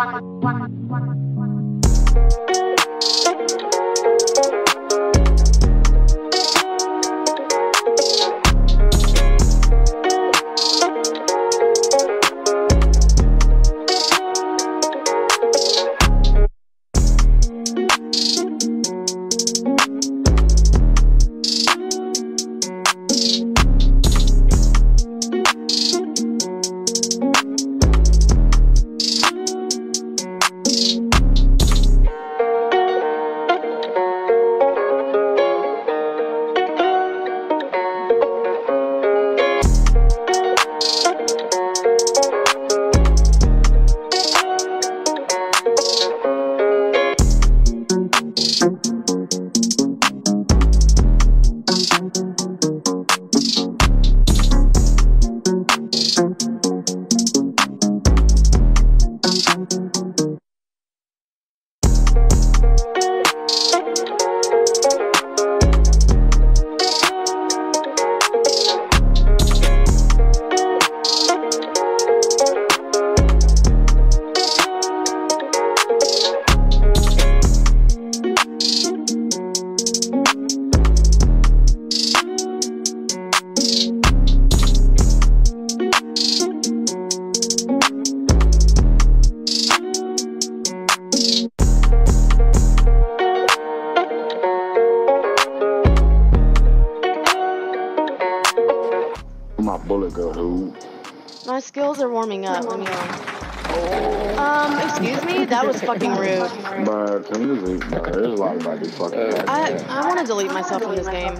cuatro. My bullet go, Who? My skills are warming up. Um, excuse me? That was fucking rude. But? There's a lot fucking. I, I want to delete myself from this game.